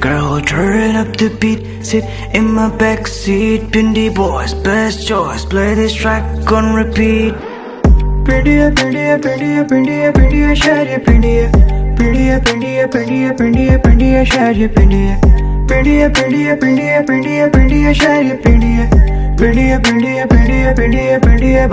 Girl, turn up the beat, sit in my backseat. Pindi boys, best choice. Play this track on repeat. Pindiya, pindiya, pindiya, pindiya, pindiya, shady pindiya. Pindiya, pindiya, pindiya, pindiya, pindiya, shady pindiya. Pindiya, pindiya, pindiya, pindiya, pindiya, shady pindiya. Pindiya, pindiya, pindiya, pindiya, pindiya.